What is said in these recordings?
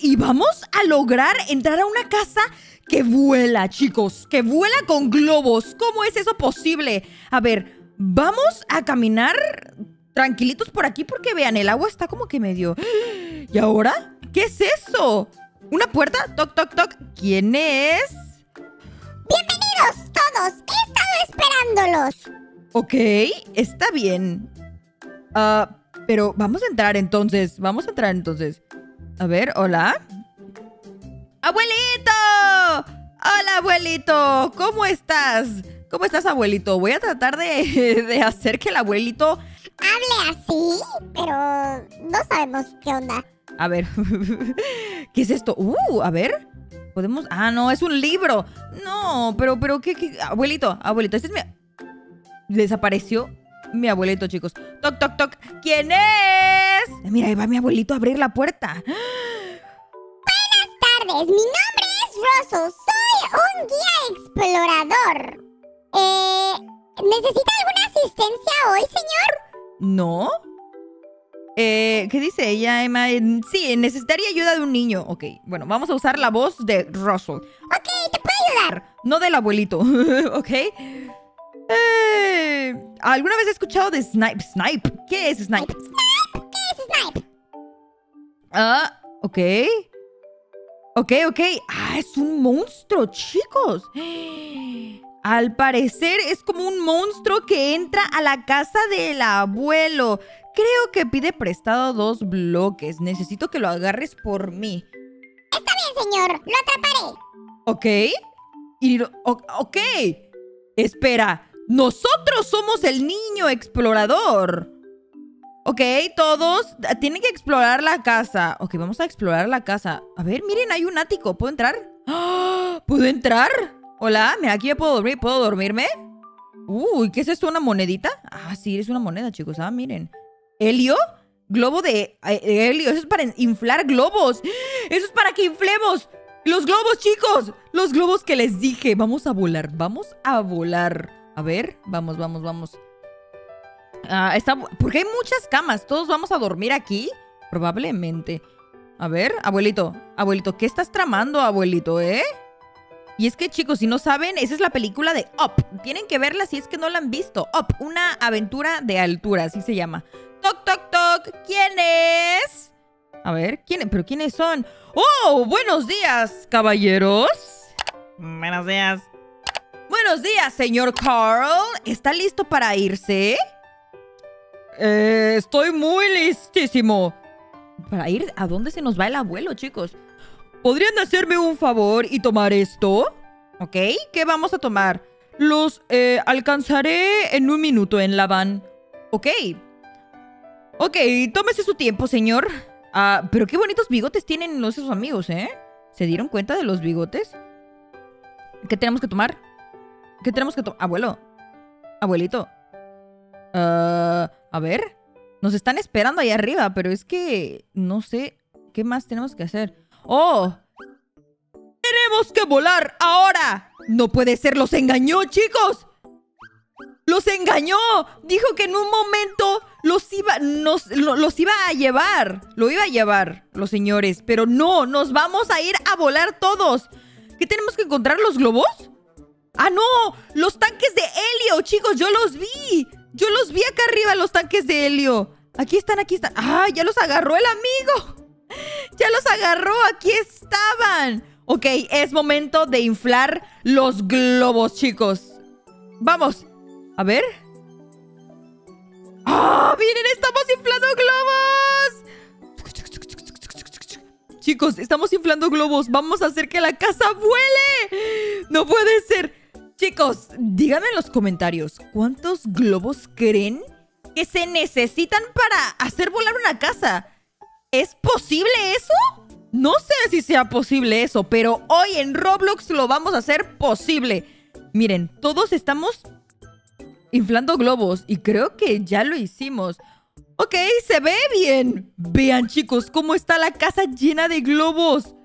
y vamos a lograr entrar a una casa que vuela, chicos, que vuela con globos. ¿Cómo es eso posible? A ver, vamos a caminar tranquilitos por aquí porque vean, el agua está como que medio... ¿Y ahora? ¿Qué es eso? ¿Una puerta? Toc, toc, toc. ¿Quién es? Bienvenidos todos. He estado esperándolos. Ok, está bien. Ah, pero vamos a entrar entonces. Vamos a entrar entonces. A ver, hola. ¡Abuelito! Hola, abuelito. ¿Cómo estás? ¿Cómo estás, abuelito? Voy a tratar de, de hacer que el abuelito Hable así, pero no sabemos qué onda. A ver. ¿Qué es esto? Uh, a ver. Podemos. Ah, no, es un libro. No, pero, pero, ¿qué, qué? Abuelito, abuelito, este es mi. Desapareció mi abuelito, chicos. Toc, toc, toc. ¿Quién es? Mira, ahí va mi abuelito a abrir la puerta. Buenas tardes, mi nombre es Rosso. Soy un guía explorador. Eh, ¿Necesita alguna asistencia hoy, señor? ¿No? Eh, ¿Qué dice ella, Emma? Eh, Sí, necesitaría ayuda de un niño. Ok, bueno, vamos a usar la voz de Russell. Ok, te puedo ayudar. No del abuelito, ¿ok? Eh, ¿Alguna vez he escuchado de Snipe? ¿Snipe? ¿Qué es Snipe? ¿Snipe? Ah, ok. Ok, ok. Ah, es un monstruo, chicos. Al parecer es como un monstruo que entra a la casa del abuelo. Creo que pide prestado dos bloques. Necesito que lo agarres por mí. Está bien, señor. Lo atraparé. ¿Ok? Y, ok. Espera. Nosotros somos el niño explorador. Ok, todos eh, tienen que explorar la casa. Ok, vamos a explorar la casa. A ver, miren, hay un ático. ¿Puedo entrar? ¡Ah! ¿Puedo entrar? Hola, mira, aquí ya puedo dormir. ¿Puedo dormirme? Uy, ¿qué es esto? ¿Una monedita? Ah, sí, es una moneda, chicos. Ah, miren. ¿Helio? Globo de eh, helio. Eso es para inflar globos. Eso es para que inflemos. Los globos, chicos. Los globos que les dije. Vamos a volar. Vamos a volar. A ver, vamos, vamos, vamos. Ah, está... Porque hay muchas camas. ¿Todos vamos a dormir aquí? Probablemente. A ver, abuelito. Abuelito, ¿qué estás tramando, abuelito, eh? Y es que, chicos, si no saben, esa es la película de Up. Tienen que verla si es que no la han visto. Up, una aventura de altura, así se llama. Toc, toc, toc. ¿Quién es? A ver, ¿quién? ¿Pero quiénes son? ¡Oh! Buenos días, caballeros. Buenos días. Buenos días, señor Carl. ¿Está listo para irse? Eh, estoy muy listísimo. ¿Para ir? ¿A dónde se nos va el abuelo, chicos? ¿Podrían hacerme un favor y tomar esto? ¿Ok? ¿Qué vamos a tomar? Los eh, alcanzaré en un minuto en la van. ¿Ok? Ok, tómese su tiempo, señor. Ah, pero qué bonitos bigotes tienen los amigos, ¿eh? ¿Se dieron cuenta de los bigotes? ¿Qué tenemos que tomar? ¿Qué tenemos que tomar? Abuelo. Abuelito. Ah, a ver. Nos están esperando ahí arriba, pero es que no sé qué más tenemos que hacer. ¡Oh! ¡Tenemos que volar ahora! No puede ser, los engañó, chicos. ¡Los engañó! Dijo que en un momento los iba, nos, lo- los iba a llevar. Lo iba a llevar, los señores. Pero no, nos vamos a ir a volar todos. ¿Qué tenemos que encontrar los globos? ¡Ah, no! ¡Los tanques de helio! Chicos, yo los vi. Yo los vi acá arriba, los tanques de helio. Aquí están, aquí están. ¡Ah! Ya los agarró el amigo. Ya los agarró, aquí estaban. Ok, es momento de inflar los globos, chicos. Vamos. A ver. ¡Ah! ¡Miren, estamos inflando globos! Chicos, estamos inflando globos. Vamos a hacer que la casa vuele. No puede ser. Chicos, díganme en los comentarios, ¿cuántos globos creen que se necesitan para hacer volar una casa? ¿Es posible eso? No sé si sea posible eso, pero hoy en Roblox lo vamos a hacer posible. Miren, todos estamos inflando globos y creo que ya lo hicimos. Ok, se ve bien. Vean chicos cómo está la casa llena de globos.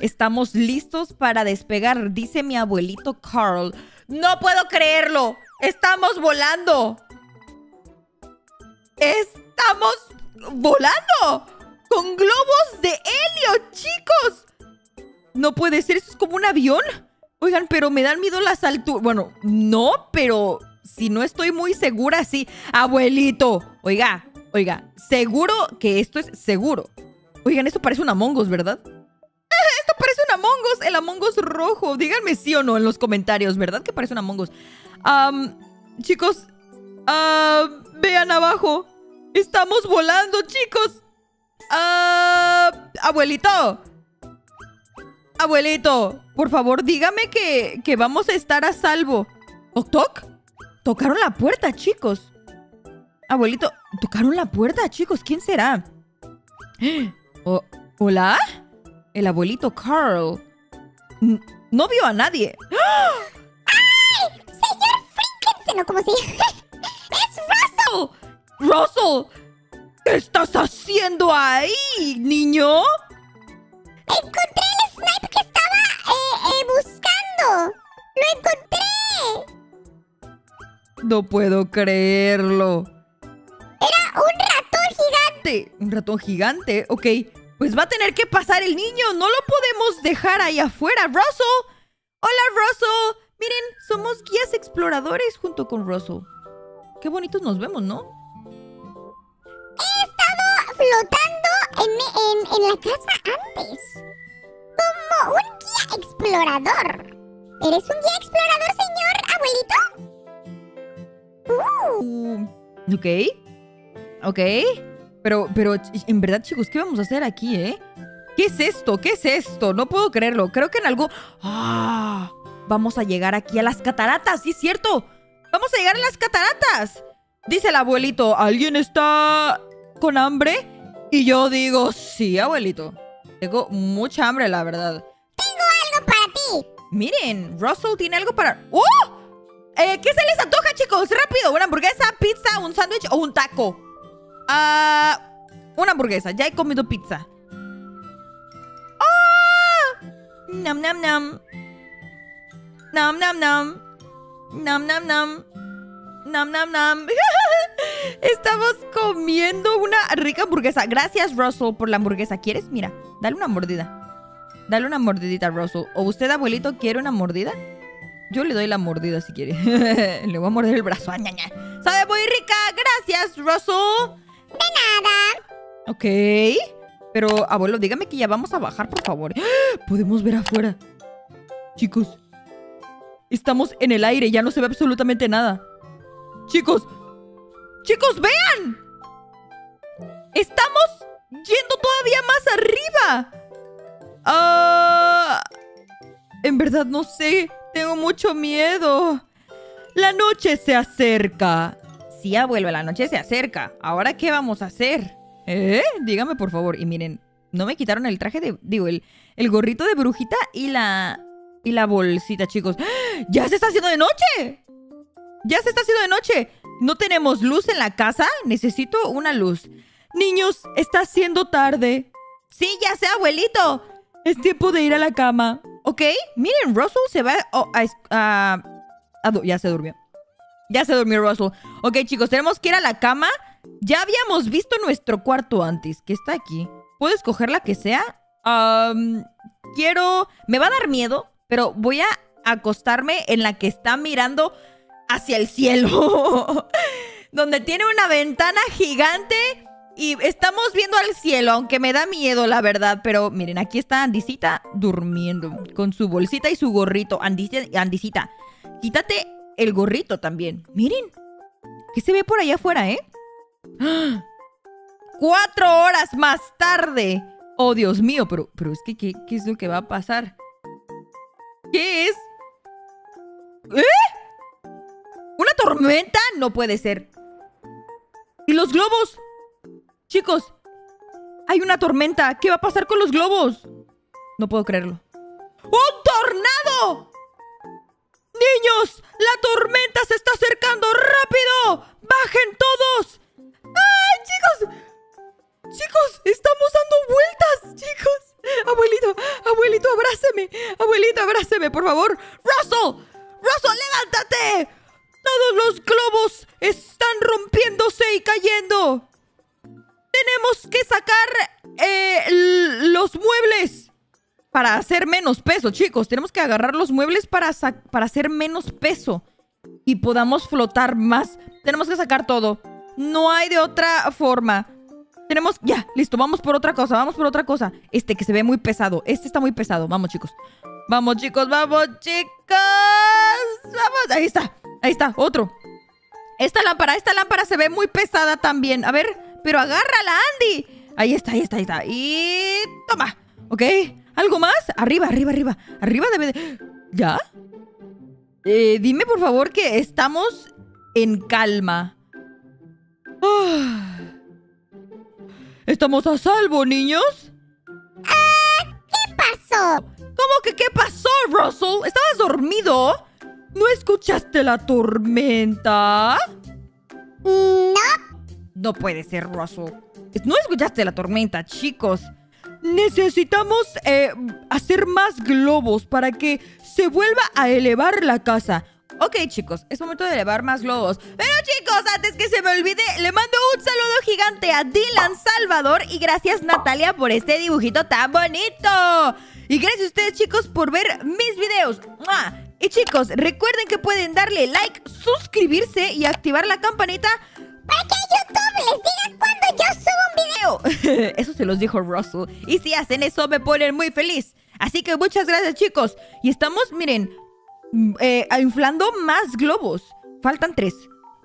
Estamos listos para despegar, dice mi abuelito Carl. No puedo creerlo. Estamos volando. Estamos volando. con globos de helio, chicos. No puede ser, ¿esto es como un avión? Oigan, pero me dan miedo las alturas. Bueno, no, pero si no estoy muy segura, sí. Abuelito, oiga, oiga, seguro que esto es seguro. Oigan, esto parece un Among Us, ¿verdad? Esto parece un Among Us, el Among Us rojo. Díganme sí o no en los comentarios, ¿verdad que parece un Among Us? Am, chicos, vean abajo. Estamos volando, chicos. Abuelito. Abuelito, por favor, dígame que, que vamos a estar a salvo. ¿Toc, toc? Tocaron la puerta, chicos. Abuelito, tocaron la puerta, chicos. ¿Quién será? ¿Hola? El abuelito Carl. No vio a nadie. Señor Frankenstein, o como se ¡Es Russell! ¡Russell! ¿Qué estás haciendo ahí, niño? Encontré el snipe que estaba eh, eh, buscando. ¡Lo encontré! No puedo creerlo. Era un ratón gigante. Gigante, Un ratón gigante. Ok, pues va a tener que pasar el niño. No lo podemos dejar ahí afuera. ¡Russell! ¡Hola, Russell! Miren, somos guías exploradores junto con Russell. Qué bonitos nos vemos, ¿no? He estado flotando en, en, en la casa antes. Como un guía explorador. ¿Eres un guía explorador, señor abuelito? Uh, Uh, ok. Ok. Pero, pero, en verdad, chicos, ¿qué vamos a hacer aquí, eh? ¿Qué es esto? ¿Qué es esto? No puedo creerlo. Creo que en algo... ¡Ah! Vamos a llegar aquí a las cataratas, ¿sí es cierto? Vamos a llegar a las cataratas. Dice el abuelito, ¿alguien está con hambre? Y yo digo, sí, abuelito. Tengo mucha hambre, la verdad. algo para ti. Miren, Russell tiene algo para... ¡Oh! Eh, ¿Qué se les antoja, chicos? Rápido, una hamburguesa, pizza, un sándwich o un taco. Ah, una hamburguesa. Ya he comido pizza. ¡Ah! Nam, nam, nam. Nam, nam, nam. Nam, nam, nam. Nam, nam, nam. Estamos comiendo una rica hamburguesa. Gracias, Russell, por la hamburguesa. ¿Quieres? Mira, dale una mordida. Dale una mordidita, Russell. ¿O usted, abuelito, quiere una mordida? Yo le doy la mordida si quiere. le voy a morder el brazo. Ah, ña, ña. Sabe muy rica. Gracias, Russell. Nada. Ok. Pero, abuelo, dígame que ya vamos a bajar, por favor. Podemos ver afuera. Chicos. Estamos en el aire. Ya no se ve absolutamente nada. Chicos. Chicos, vean. Estamos yendo todavía más arriba. Ah... En verdad no sé. Tengo mucho miedo. La noche se acerca. Sí, abuelo, la noche se acerca. ¿Ahora qué vamos a hacer? ¿Eh? Dígame, por favor. Y miren, no me quitaron el traje de... Digo, el, el gorrito de brujita y la... Y la bolsita, chicos. ¡Ya se está haciendo de noche! ¡Ya se está haciendo de noche! ¿No tenemos luz en la casa? Necesito una luz. Niños, está haciendo tarde. Sí, ya sé, abuelito. Es tiempo de ir a la cama. ¿Ok? Miren, Russell se va a... a- a ya se durmió. Ya se durmió Russell. Ok, chicos, tenemos que ir a la cama. Ya habíamos visto nuestro cuarto antes, que está aquí. ¿Puedo escoger la que sea? Quiero... Me va a dar miedo, pero voy a acostarme en la que está mirando hacia el cielo. Donde tiene una ventana gigante y estamos viendo al cielo, aunque me da miedo, la verdad. Pero miren, aquí está Andisita durmiendo con su bolsita y su gorrito. Andisita, quítate el gorrito también. Miren, ¿qué se ve por allá afuera, eh? Cuatro horas más tarde. Oh, Dios mío, pero, pero es que, ¿qué, qué es lo que va a pasar? ¿Qué es? ¿Eh? ¿Una tormenta? No puede ser. ¿Y los globos? Chicos, hay una tormenta. ¿Qué va a pasar con los globos? No puedo creerlo. ¡Un tornado! ¡Niños! ¡La tormenta se está acercando! ¡Rápido! ¡Bajen todos! ¡Ay, chicos! Chicos, estamos dando vueltas, chicos. Abuelito, abuelito, abráceme. Abuelito, abráceme, por favor. Russell, Russell, levántate. Todos los globos están rompiéndose y cayendo. Tenemos que sacar eh, los muebles para hacer menos peso, chicos. Tenemos que agarrar los muebles para, para hacer menos peso y podamos flotar más. Tenemos que sacar todo. No hay de otra forma. Tenemos... Ya, listo. Vamos por otra cosa. Vamos por otra cosa. Este que se ve muy pesado. Este está muy pesado. Vamos, chicos. Vamos, chicos. Vamos, chicos. Vamos. Ahí está. Ahí está. Otro. Esta lámpara, esta lámpara se ve muy pesada también. A ver, pero agárrala, Andy. Ahí está, ahí está, ahí está. Y toma. ¿Ok? ¿Algo más? Arriba, arriba, arriba. Arriba debe de... ¿Ya? Eh, dime, por favor, que estamos en calma. Ah. ¿Estamos a salvo, niños? ¿Qué pasó? ¿Cómo que qué pasó, Russell? ¿Estabas dormido? ¿No escuchaste la tormenta? No, No puede ser, Russell. No escuchaste la tormenta, chicos. Necesitamos eh, hacer más globos para que se vuelva a elevar la casa. Ok, chicos, es momento de elevar más globos. Pero chicos, antes que se me olvide, le mando un saludo gigante a Dylan Salvador y gracias Natalia por este dibujito tan bonito. Y gracias a ustedes chicos por ver mis videos. Y chicos, recuerden que pueden darle like, suscribirse y activar la campanita para que YouTube les diga cuando yo subo un video. Eso se los dijo Russell. Y si hacen eso me ponen muy feliz. Así que muchas gracias chicos. Y estamos, miren, mm, eh, inflando más globos. Faltan tres,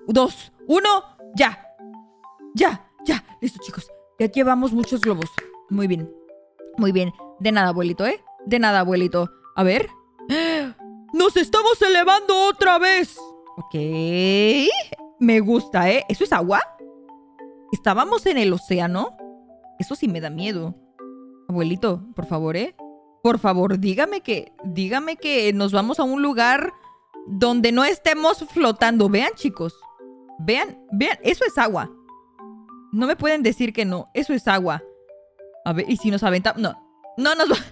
dos, uno, ya. Ya, ya. Listo chicos. Ya llevamos muchos globos. Muy bien. Muy bien. De nada, abuelito, ¿eh? De nada, abuelito. A ver. ¡Nos estamos elevando otra vez! Ok. Me gusta, ¿eh? ¿Eso es agua? ¿Estábamos en el océano? Eso sí me da miedo. Abuelito, por favor, ¿eh? Por favor, dígame que, dígame que nos vamos a un lugar donde no estemos flotando. Vean, chicos. Vean, vean, eso es agua. No me pueden decir que no, eso es agua. A ver, ¿y si nos aventamos? No, no nos.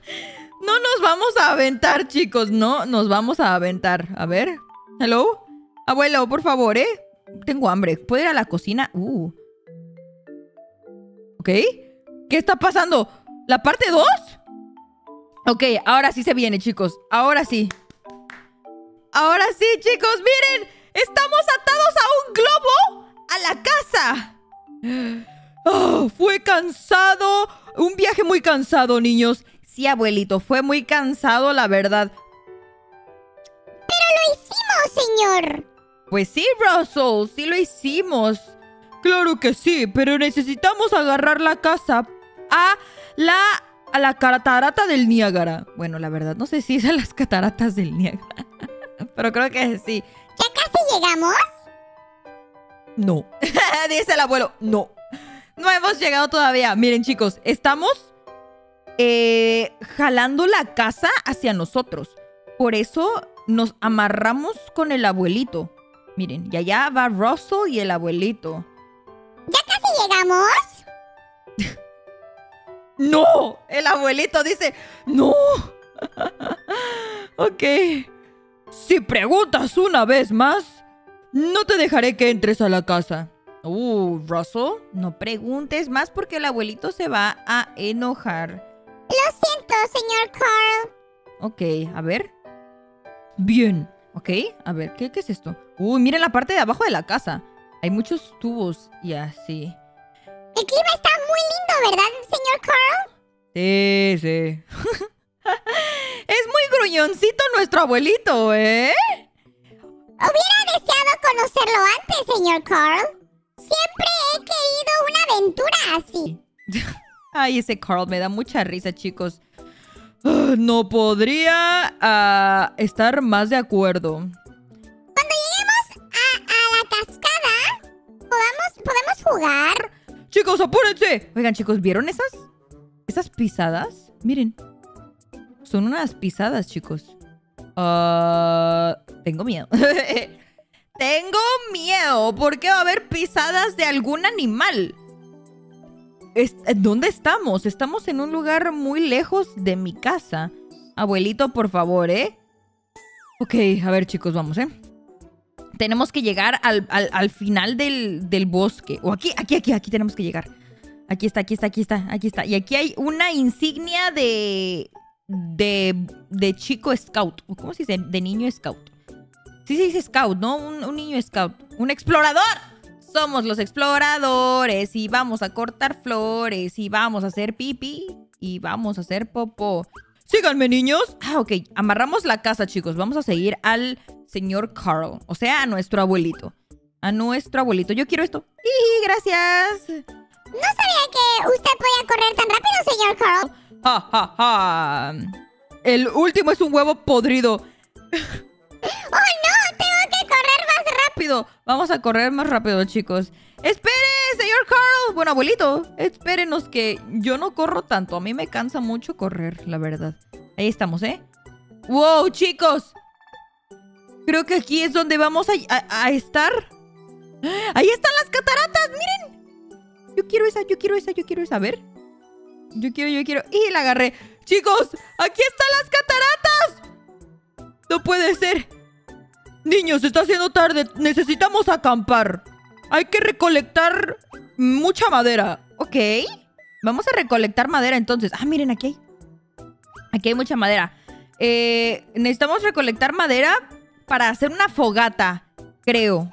No nos vamos a aventar, chicos. No nos vamos a aventar. A ver. Hello. Abuelo, por favor, ¿eh? Tengo hambre. ¿Puedo ir a la cocina? Uh. ¿Ok? ¿Qué está pasando? ¿La parte 2? Ok, ahora sí se viene, chicos. Ahora sí. Ahora sí, chicos, miren. Estamos atados a un globo a la casa. Oh, fue cansado. Un viaje muy cansado, niños. Sí, abuelito, fue muy cansado, la verdad. Lo hicimos, señor. Pues sí, Russell, sí lo hicimos. Claro que sí, pero necesitamos agarrar la casa a la a la catarata del Niágara. Bueno, la verdad, no sé si es a las cataratas del Niágara. Pero creo que sí. ¿Ya casi llegamos? No. Dice el abuelo, no. No hemos llegado todavía. Miren, chicos, estamos eh, jalando la casa hacia nosotros. Por eso nos amarramos con el abuelito. Miren, y allá va Russell y el abuelito. ¿Ya casi llegamos? ¡No! El abuelito dice, ¡No! ok. Si preguntas una vez más, no te dejaré que entres a la casa. Uh, Russell, no preguntes más porque el abuelito se va a enojar. Lo siento, señor Carl. Ok, a ver. Bien. Ok, a ver, ¿qué, qué es esto? Uy, miren la parte de abajo de la casa. Hay muchos tubos y así. El clima está muy lindo, ¿verdad, señor Carl? Sí, sí. es muy gruñoncito nuestro abuelito, ¿eh? Hubiera deseado conocerlo antes, señor Carl. Siempre he querido una aventura así. Ay, ese Carl me da mucha risa, chicos. No podría ah, estar más de acuerdo. Cuando lleguemos a, a la cascada, ¿podamos, ¿podemos jugar? Chicos, apúrense. Oigan, chicos, ¿vieron esas? Esas pisadas. Miren. Son unas pisadas, chicos. Ah, tengo miedo. tengo miedo. porque va a haber pisadas de algún animal? ¿Dónde estamos? Estamos en un lugar muy lejos de mi casa. Abuelito, por favor, ¿eh? Ok, a ver, chicos, vamos, ¿eh? Tenemos que llegar al, al- al final del, del bosque. O aquí, aquí, aquí, aquí tenemos que llegar. Aquí está, aquí está, aquí está, aquí está. Y aquí hay una insignia de. de. de chico scout. ¿Cómo se dice? De niño scout. Sí se dice scout, ¿no? Un, un niño scout. ¡Un explorador! Somos los exploradores y vamos a cortar flores y vamos a hacer pipí y vamos a hacer popó. Síganme, niños. Ah, ok. Amarramos la casa, chicos. Vamos a seguir al señor Carl. O sea, a nuestro abuelito. A nuestro abuelito. Yo quiero esto. ¡Y gracias! No sabía que usted podía correr tan rápido, señor Carl. ¡Ja, ja, ja! El último es un huevo podrido. ¡Oh, rápido! Vamos a correr más rápido, chicos. ¡Espere, señor Carl! Bueno, abuelito, espérenos que yo no corro tanto. A mí me cansa mucho correr, la verdad. Ahí estamos, ¿eh? ¡Wow, chicos! Creo que aquí es donde vamos a, estar. ¡Ahí están las cataratas! ¡Miren! Yo quiero esa, yo quiero esa, yo quiero esa. A ver. Yo quiero, yo quiero. ¡Y la agarré! ¡Chicos! ¡Aquí están las cataratas! ¡No puede ser! Niños, está haciendo tarde. Necesitamos acampar. Hay que recolectar mucha madera. Ok. Vamos a recolectar madera entonces. Ah, miren, aquí hay. Aquí hay mucha madera. Eh, necesitamos recolectar madera para hacer una fogata. Creo.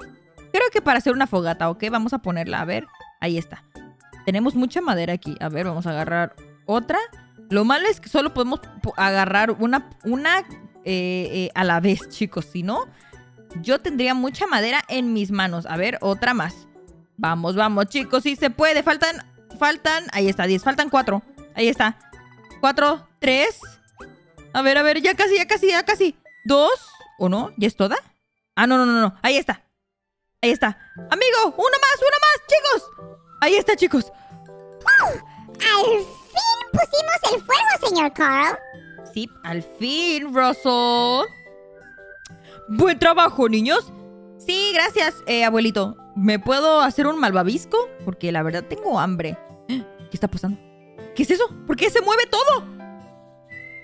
Creo que para hacer una fogata, ¿ok? Vamos a ponerla. A ver. Ahí está. Tenemos mucha madera aquí. A ver, vamos a agarrar otra. Lo malo es que solo podemos po- agarrar una, una eh, eh, a la vez, chicos. Si no, yo tendría mucha madera en mis manos. A ver, otra más. Vamos, vamos, chicos, sí se puede. Faltan, faltan, ahí está, 10. Faltan 4. Ahí está. 4, 3. A ver, a ver, ya casi, ya casi, ya casi. 2. ¿O no? ¿Ya es toda? Ah, no, no, no, no. Ahí está. Ahí está. Amigo, uno más, uno más, chicos. Ahí está, chicos. Al fin pusimos el fuego, señor Carl. Sí, al fin, Russell. Buen trabajo, niños. Sí, gracias, eh, abuelito. ¿Me puedo hacer un malvavisco? Porque la verdad tengo hambre. ¿Qué está pasando? ¿Qué es eso? ¿Por qué se mueve todo?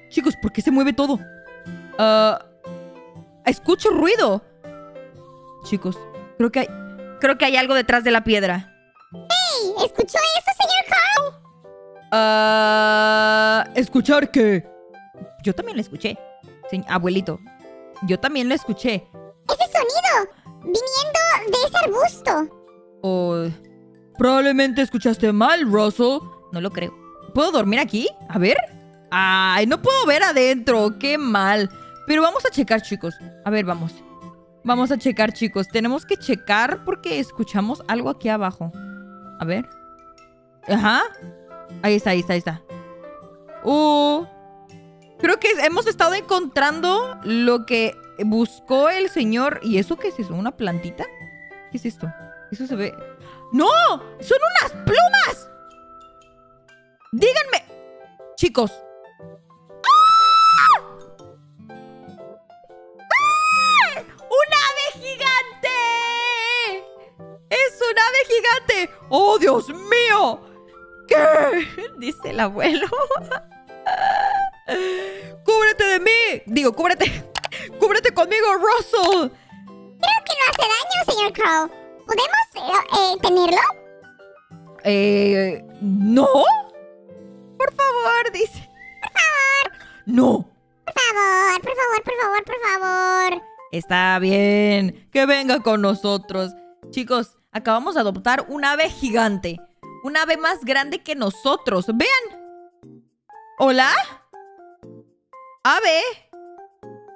Chicos, ¿por qué se mueve todo? Ah, escucho ruido. Chicos, creo que hay, creo que hay algo detrás de la piedra. Hey, ¿escuchó eso, señor Carl? Ah, ¿Escuchar qué? Yo también lo escuché. Abuelito, yo también lo escuché. Ese sonido viniendo de ese arbusto. O... Probablemente escuchaste mal, Russell. No lo creo. ¿Puedo dormir aquí? A ver. Ay, no puedo ver adentro. Qué mal. Pero vamos a checar, chicos. A ver, vamos. Vamos a checar, chicos. Tenemos que checar porque escuchamos algo aquí abajo. A ver. Ajá. Ahí está, ahí está, ahí está. Uh. Creo que hemos estado encontrando lo que buscó el señor. ¿Y eso qué es eso? ¿Una plantita? ¿Qué es esto? Eso se ve. ¡No! ¡Son unas plumas! Díganme. Chicos. ¡Ah! ¡Ah! ¡Un ave gigante! ¡Es un ave gigante! ¡Oh, Dios mío! ¿Qué? Dice el abuelo. ¡Cúbrete de mí! Digo, cúbrete. ¡Cúbrete conmigo, Russell! Creo que no hace daño, señor Carl. ¿Podemos eh, eh, tenerlo? Eh, ¿no? Por favor, dice. Por favor. No. Por favor, por favor, por favor, por favor. Está bien. Que venga con nosotros. Chicos, acabamos de adoptar un ave gigante. Un ave más grande que nosotros. Vean. ¿Hola? Ave.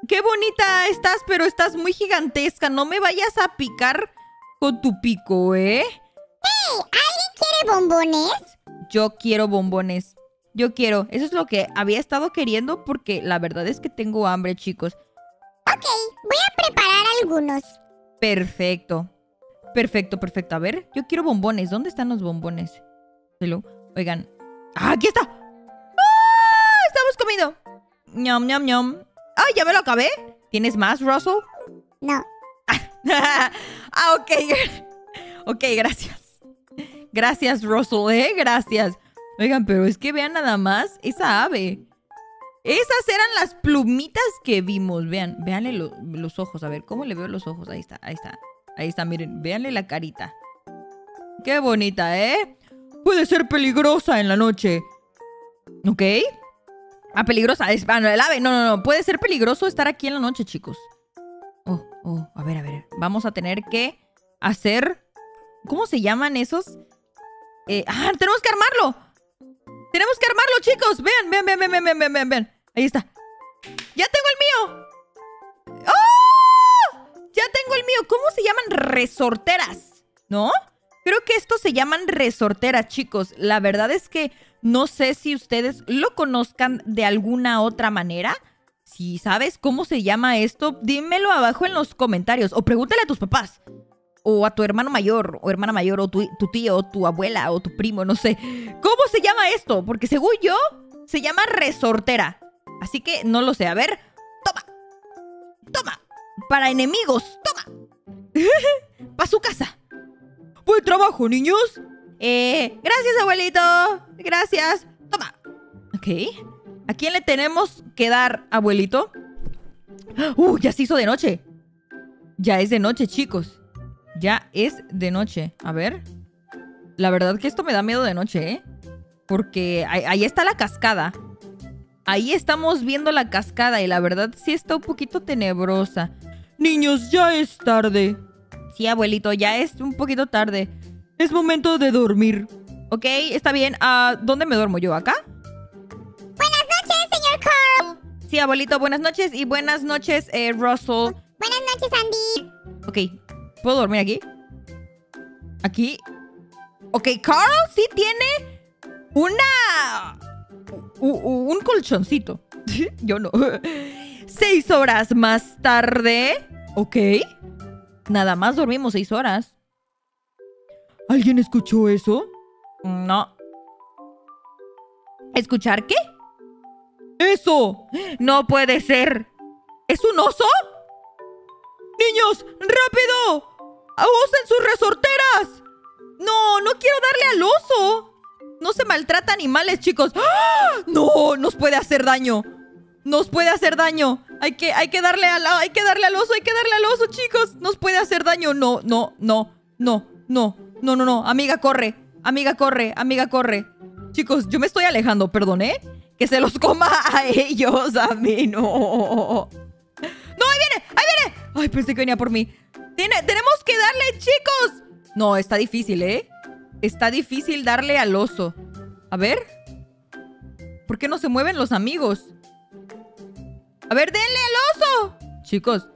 Qué bonita estás, pero estás muy gigantesca. No me vayas a picar con tu pico, ¿eh? ¿Alguien quiere bombones? Yo quiero bombones. Yo quiero. Eso es lo que había estado queriendo porque la verdad es que tengo hambre, chicos. Ok, voy a preparar algunos. Perfecto. Perfecto, perfecto. A ver, yo quiero bombones. ¿Dónde están los bombones? Hello. Oigan. ¡Ah, aquí está! ¡Ah! Estamos comiendo. Ñam, ñam, ñam. ¡Ah, ya me lo acabé! ¿Tienes más, Russell? No. ah, ok. ok, gracias. Gracias, Russell, ¿eh? Gracias. Oigan, pero es que vean nada más esa ave. Esas eran las plumitas que vimos. Vean, véanle lo- los ojos. A ver, ¿cómo le veo los ojos? Ahí está, ahí está. Ahí está, miren. Véanle la carita. Qué bonita, ¿eh? puede ser peligrosa en la noche. ¿Ok? Ah, peligrosa. Es, ah, no, el ave. No, no, no. Puede ser peligroso estar aquí en la noche, chicos. Oh, oh, a ver, a ver. Vamos a tener que hacer... ¿Cómo se llaman esos? Eh, ah, tenemos que armarlo. Tenemos que armarlo, chicos. Vean, vean, vean, vean, vean, vean, vean, vean. Ahí está. ¡Ya tengo el mío! ¡Oh! ¡Ya tengo el mío! ¿Cómo se llaman? Resorteras. ¿No? Creo que estos se llaman resorteras, chicos. La verdad es que no sé si ustedes lo conozcan de alguna otra manera. Si sabes cómo se llama esto, dímelo abajo en los comentarios. O pregúntale a tus papás. O a tu hermano mayor, o hermana mayor, o tu, tío, o tu abuela, o tu primo, no sé. ¿Cómo se llama esto? Porque según yo, se llama resortera. Así que no lo sé. A ver, toma. Toma. Para enemigos, toma. Para su casa. Buen trabajo, niños. Eh, gracias, abuelito. Gracias. Toma. Ok. ¿A quién le tenemos que dar, abuelito? Uh, ya se hizo de noche. Ya es de noche, chicos. Ya es de noche. A ver. La verdad que esto me da miedo de noche, ¿eh? Porque ahí, ahí está la cascada. Ahí estamos viendo la cascada y la verdad sí está un poquito tenebrosa. Niños, ya es tarde. Sí, abuelito, ya es un poquito tarde. Es momento de dormir. Ok, está bien. ¿A ¿Dónde me duermo yo? ¿Acá? Buenas noches, señor Carl. Sí, abuelito, buenas noches. Y buenas noches, eh, Russell. Buenas noches, Andy. Ok, ¿puedo dormir aquí? ¿Aquí? Ok, Carl sí tiene una... u- un colchoncito. Yo no. Seis horas más tarde. Ok. Nada más dormimos seis horas. ¿Alguien escuchó eso? No. ¿Escuchar qué? ¡Eso! No puede ser. ¿Es un oso? ¡Niños! ¡Rápido! ¡Usen sus resorteras! No, no quiero darle al oso. No se maltrata animales, chicos. ¡Ah! No, nos puede hacer daño. Nos puede hacer daño. Hay que, hay que darle al, hay que darle al oso, hay que darle al oso, chicos. Nos puede hacer daño. No, no, no, no, no, no, no, no. Amiga, corre. Amiga, corre. Amiga, corre. Chicos, yo me estoy alejando, perdón, ¿eh? Que se los coma a ellos, a mí no. No, ahí viene, ahí viene. Ay, pensé que venía por mí. Tiene- tenemos que darle, chicos. No, está difícil, ¿eh? Está difícil darle al oso. A ver. ¿Por qué no se mueven los amigos? A ver, denle al oso. Chicos.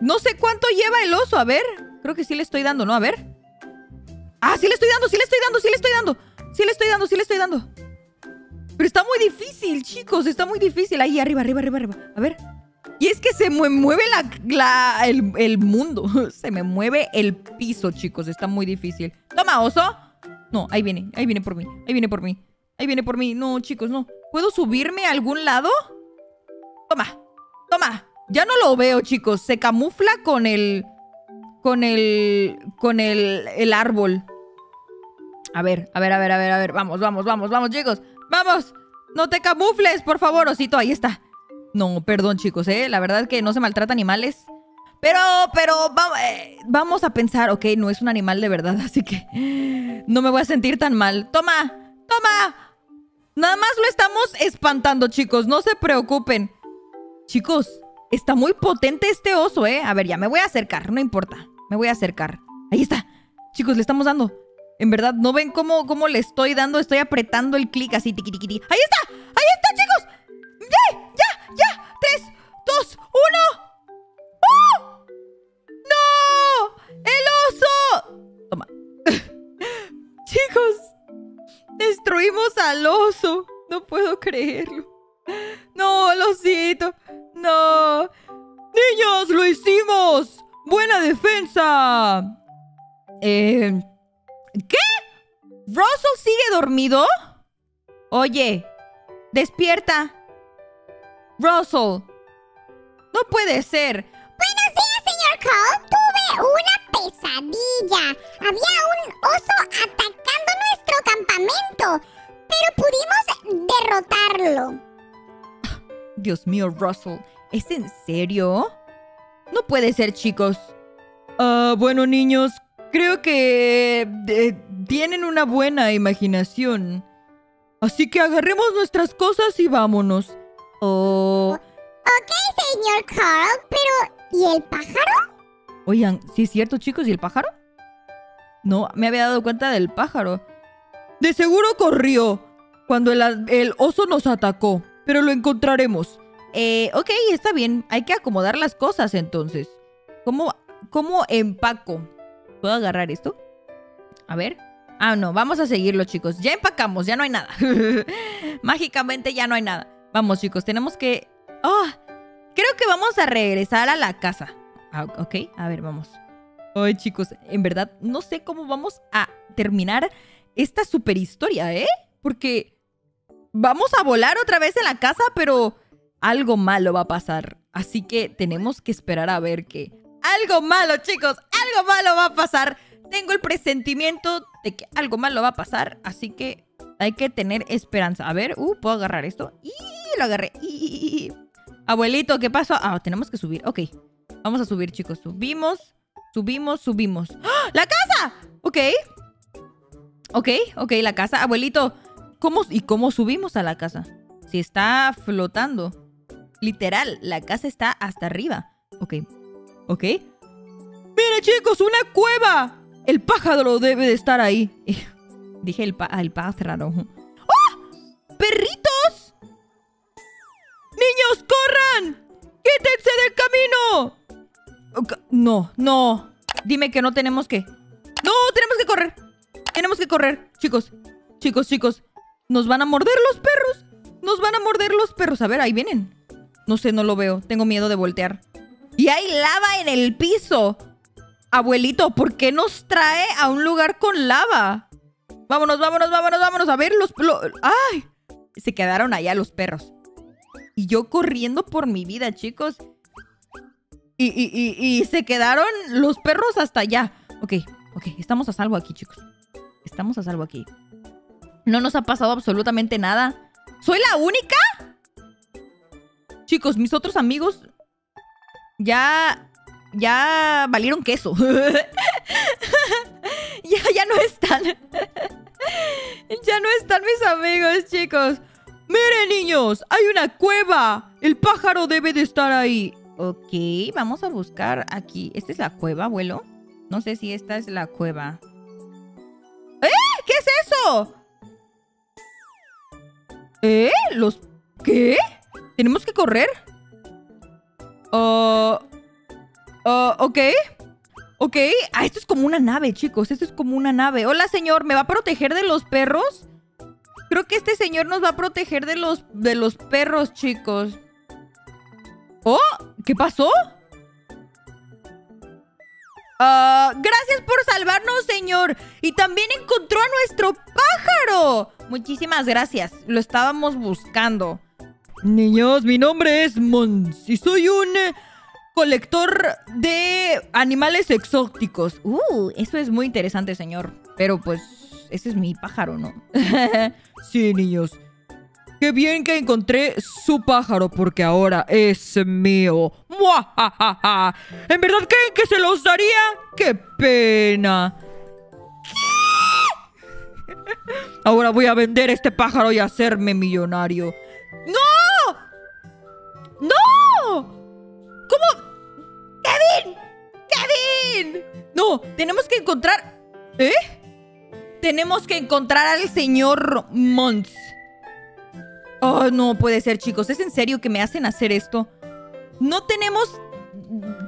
No sé cuánto lleva el oso. A ver. Creo que sí le estoy dando, ¿no? A ver. Ah, sí le estoy dando, sí le estoy dando, sí le estoy dando. Sí le estoy dando, sí le estoy dando. Pero está muy difícil, chicos. Está muy difícil. Ahí, arriba, arriba, arriba, arriba. A ver. Y es que se mue- mueve la, la- el, el mundo. Se me mueve el piso, chicos. Está muy difícil. Toma, oso. No, ahí viene. Ahí viene por mí. Ahí viene por mí. Ahí viene por mí. No, chicos, no. ¿Puedo subirme a algún lado? Toma. Toma. Ya no lo veo, chicos. Se camufla con el... Con el... Con el, el árbol. A ver, a ver, a ver, a ver, a ver. Vamos, vamos, vamos, vamos, chicos. Vamos. No te camufles, por favor, osito. Ahí está. No, perdón, chicos, ¿eh? La verdad que no se maltrata animales. Pero, pero, va- eh, vamos a pensar, ok, no es un animal de verdad, así que no me voy a sentir tan mal. Toma, toma. Nada más lo estamos espantando, chicos, no se preocupen. Chicos, está muy potente este oso, ¿eh? A ver, ya me voy a acercar, no importa. Me voy a acercar. Ahí está. Chicos, le estamos dando. En verdad, ¿no ven cómo, cómo le estoy dando? Estoy apretando el clic así, tiqui, tiqui. ¡Ahí está! ¡Ahí está, chicos! ¡Ya! ¡Ya! ¡Ya! ¡Tres! ¡Dos! ¡Uno! ¡Oh! ¡No! ¡El oso! Toma. chicos, destruimos al oso. No puedo creerlo. Oye, despierta. Russell. No puede ser. Buenos días, señor Carl. Tuve una pesadilla. Había un oso atacando nuestro campamento, pero pudimos derrotarlo. Dios mío, Russell. ¿Es en serio? No puede ser, chicos. Ah, bueno, niños, creo que eh, tienen una buena imaginación. Así que agarremos nuestras cosas y vámonos. Oh, Ok, señor Carl, pero ¿y el pájaro? oigan, ¿sí es cierto, chicos? ¿Y el pájaro? No, me había dado cuenta del pájaro. De seguro corrió cuando el, el oso nos atacó, pero lo encontraremos. Eh, ok, está bien. Hay que acomodar las cosas entonces. ¿Cómo, cómo empaco? ¿Puedo agarrar esto? A ver. Ah, no, vamos a seguirlo, chicos. Ya empacamos, ya no hay nada. Mágicamente ya no hay nada. Vamos, chicos, tenemos que... Ah, creo que vamos a regresar a la casa. Ah, ok, a ver, vamos. Ay, chicos, en verdad no sé cómo vamos a terminar esta super historia, ¿eh? Porque vamos a volar otra vez en la casa, pero algo malo va a pasar. Así que tenemos que esperar a ver qué. Algo malo, chicos, algo malo va a pasar. Tengo el presentimiento de que algo malo va a pasar, así que hay que tener esperanza. A ver, uh, puedo agarrar esto. Y lo agarré. Y... Abuelito, ¿qué pasó? Ah, tenemos que subir. Ok, vamos a subir, chicos. Subimos, subimos, subimos. ¡Ah! ¡La casa! Ok. Ok, ok, la casa. Abuelito, ¿cómo y cómo subimos a la casa? Si está flotando. Literal, la casa está hasta arriba. Ok, ok. ¡Mire, chicos, una cueva! El pájaro debe de estar ahí. Dije el, el pájaro. ¡Oh! ¡Perritos! ¡Niños, corran! ¡Quítense del camino! No, no. Dime que no tenemos que. ¡No! ¡Tenemos que correr! Tenemos que correr, chicos. Chicos, chicos. Nos van a morder los perros. Nos van a morder los perros. A ver, ahí vienen. No sé, no lo veo. Tengo miedo de voltear. Y hay lava en el piso. Abuelito, ¿por qué nos trae a un lugar con lava? Vámonos, vámonos, vámonos, vámonos. A ver, los... lo- ¡Ay! Se quedaron allá los perros. Y yo corriendo por mi vida, chicos. Y, y- y- y se quedaron los perros hasta allá. Ok, ok, estamos a salvo aquí, chicos. Estamos a salvo aquí. No nos ha pasado absolutamente nada. ¿Soy la única? Chicos, mis otros amigos ya ya valieron queso. ya, ya no están. ya no están mis amigos, chicos. Miren, niños, hay una cueva. El pájaro debe de estar ahí. Ok, vamos a buscar aquí. ¿Esta es la cueva, abuelo? No sé si esta es la cueva. ¿Eh? ¿Qué es eso? ¿Eh? ¿Los qué? ¿Tenemos que correr? Ah... Ah, ok. Ok. Ah, esto es como una nave, chicos. Esto es como una nave. Hola, señor. ¿Me va a proteger de los perros? Creo que este señor nos va a proteger de los, de los perros, chicos. ¿Oh? ¿Qué pasó? Ah, gracias por salvarnos, señor. Y también encontró a nuestro pájaro. Muchísimas gracias. Lo estábamos buscando. Niños, mi nombre es Mons y soy un colector de animales exóticos. Uh, eso es muy interesante, señor. Pero pues, ese es mi pájaro, ¿no? sí, niños. Qué bien que encontré su pájaro porque ahora es mío. ¡Muajajaja! ¿En verdad creen que se los daría? ¡Qué pena! Ahora voy a vender este pájaro y hacerme millonario. ¡No! No, tenemos que encontrar... ¿Eh? Tenemos que encontrar al señor Mons. Oh, no puede ser, chicos. ¿Es en serio que me hacen hacer esto? No tenemos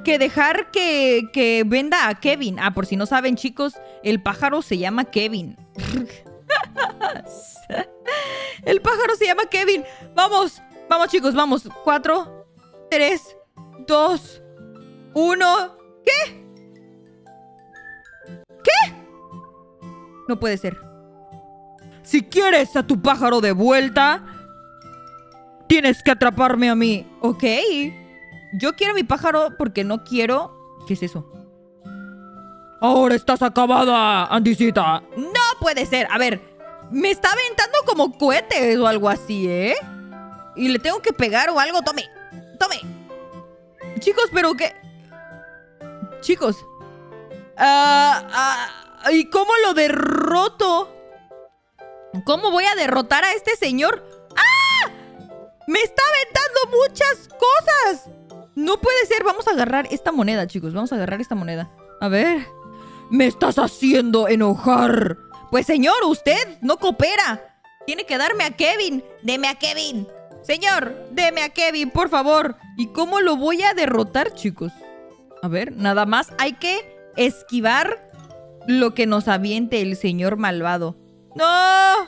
que dejar que, que venda a Kevin. Ah, por si no saben, chicos, el pájaro se llama Kevin. el pájaro se llama Kevin. Vamos, vamos, chicos, vamos. Cuatro, tres, dos, uno. ¿Qué? ¿Qué? No puede ser. Si quieres a tu pájaro de vuelta, tienes que atraparme a mí. Ok. Yo quiero mi pájaro porque no quiero... ¿Qué es eso? Ahora estás acabada, Andicita. No puede ser. A ver, me está aventando como cohetes o algo así, ¿eh? Y le tengo que pegar o algo. Tome, tome. Chicos, pero qué... Chicos. Ah, ah, ¿Y cómo lo derroto? ¿Cómo voy a derrotar a este señor? ¡Ah! ¡Me está aventando muchas cosas! No puede ser. Vamos a agarrar esta moneda, chicos. Vamos a agarrar esta moneda. A ver. Me estás haciendo enojar. Pues señor, usted no coopera. Tiene que darme a Kevin. Deme a Kevin. Señor, deme a Kevin, por favor. ¿Y cómo lo voy a derrotar, chicos? A ver, nada más hay que esquivar lo que nos aviente el señor malvado. ¡No!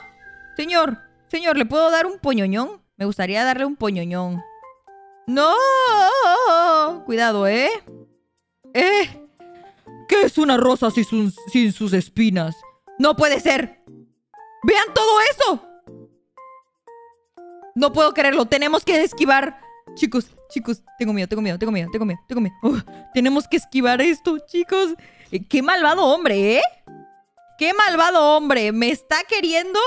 Señor, señor, ¿le puedo dar un poñoñón? Me gustaría darle un poñoñón. ¡No! Cuidado, ¿eh? ¿Eh? ¿Qué es una rosa sin sus, sin sus espinas? ¡No puede ser! ¡Vean todo eso! No puedo creerlo. Tenemos que esquivar. Chicos, chicos, tengo miedo, tengo miedo, tengo miedo, tengo miedo, tengo miedo. Tenemos que esquivar esto, chicos. Eh, Qué malvado hombre, ¿eh? Qué malvado hombre. Me está queriendo,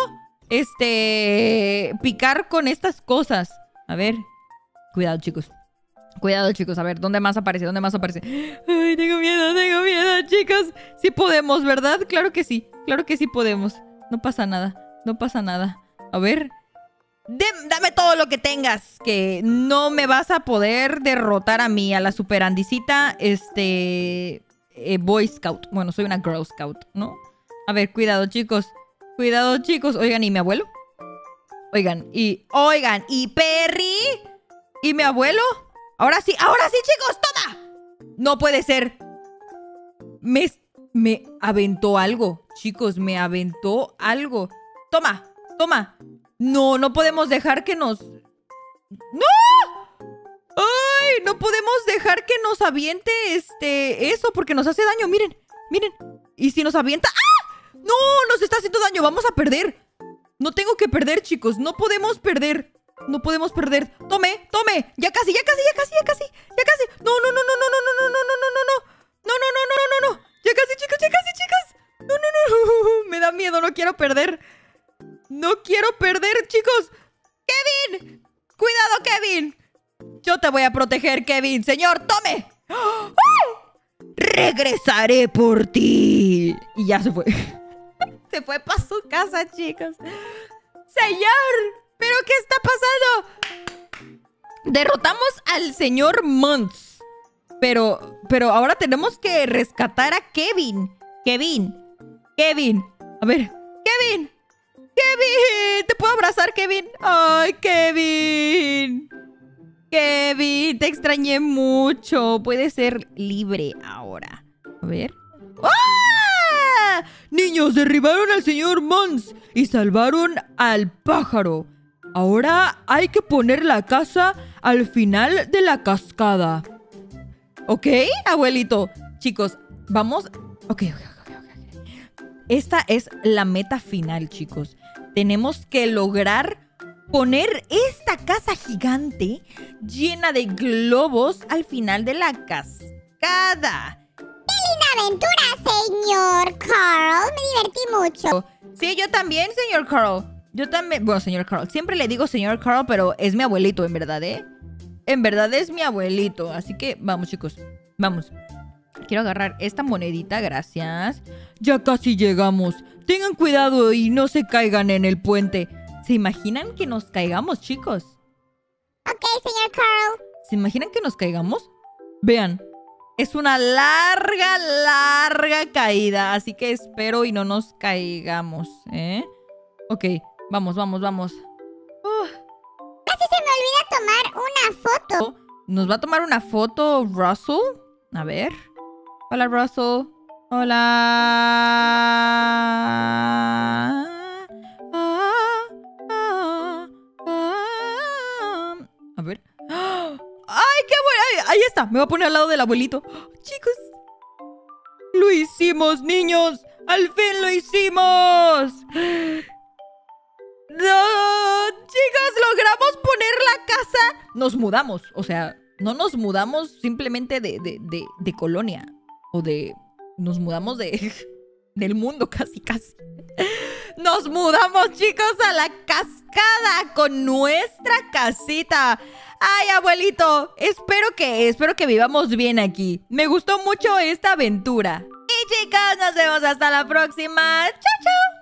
este, picar con estas cosas. A ver. Cuidado, chicos. Cuidado, chicos. A ver, ¿dónde más aparece? ¿Dónde más aparece? Ay, tengo miedo, tengo miedo, chicos. Sí podemos, ¿verdad? Claro que sí. Claro que sí podemos. No pasa nada. No pasa nada. A ver. Dame todo lo que tengas. Que no me vas a poder derrotar a mí, a la super Andicita, este. eh, Boy Scout. Bueno, soy una Girl Scout, ¿no? A ver, cuidado, chicos. Cuidado, chicos. Oigan, ¿y mi abuelo? Oigan, y. Oigan, ¿y Perry? ¿Y mi abuelo? Ahora sí, ahora sí, chicos, toma. No puede ser. Me, me aventó algo. Chicos, me aventó algo. Toma, toma. No, no podemos dejar que nos... ¡No! ¡Ay! No podemos dejar que nos aviente este... Eso, porque nos hace daño. Miren, miren. Y si nos avienta... ¡Ah! ¡No! Nos está haciendo daño. Vamos a perder. No tengo que perder, chicos. No podemos perder. No podemos perder. Tome, tome. Ya casi, ya casi, ya casi, ya casi. Ya casi. No, no, no, no, no, no, no, no, no, no, no, no. No, no, no, no, no, no. Ya casi, chicos, ya casi, chicas. No, no, no. Me da miedo, no quiero perder. No quiero perder, chicos. Kevin. Cuidado, Kevin. Yo te voy a proteger, Kevin. Señor, tome. ¡Ah! Regresaré por ti. Y ya se fue. se fue para su casa, chicos. Señor, ¿pero qué está pasando? Derrotamos al señor Monts. Pero, pero ahora tenemos que rescatar a Kevin. Kevin. Kevin. A ver. Kevin. Kevin. ¿Te puedo abrazar, Kevin? Ay, Kevin. Kevin, te extrañé mucho. Puedes ser libre ahora. A ver. ¡Ah! Niños, derribaron al señor Mons y salvaron al pájaro. Ahora hay que poner la casa al final de la cascada. ¿Ok, abuelito? Chicos, vamos... Ok, ok, ok, ok. Esta es la meta final, chicos. Tenemos que lograr poner esta casa gigante llena de globos al final de la cascada. Una aventura, señor Carl. Me divertí mucho. Sí, yo también, señor Carl. Yo también. Bueno, señor Carl. Siempre le digo señor Carl, pero es mi abuelito, en verdad, ¿eh? En verdad es mi abuelito. Así que vamos, chicos. Vamos. Quiero agarrar esta monedita, gracias. Ya casi llegamos. Tengan cuidado y no se caigan en el puente. ¿Se imaginan que nos caigamos, chicos? Ok, señor Carl. ¿Se imaginan que nos caigamos? Vean, es una larga, larga caída, así que espero y no nos caigamos, ¿eh? Ok, vamos, vamos, vamos. Uh, Casi se me olvida tomar una foto. ¿Nos va a tomar una foto Russell? A ver. Hola, Russell. Hola. Ah, ah, ah. A ver. ¡Ay, qué bueno! Ahí está. Me voy a poner al lado del abuelito. Chicos. Lo hicimos, niños. Al fin lo hicimos. No, chicos, logramos poner la casa. Nos mudamos. O sea, no nos mudamos simplemente de, de, de colonia. O de. Nos mudamos de. del mundo, casi, casi. Nos mudamos, chicos, a la cascada con nuestra casita. Ay, abuelito, espero que, espero que vivamos bien aquí. Me gustó mucho esta aventura. Y chicos, nos vemos hasta la próxima. Chao,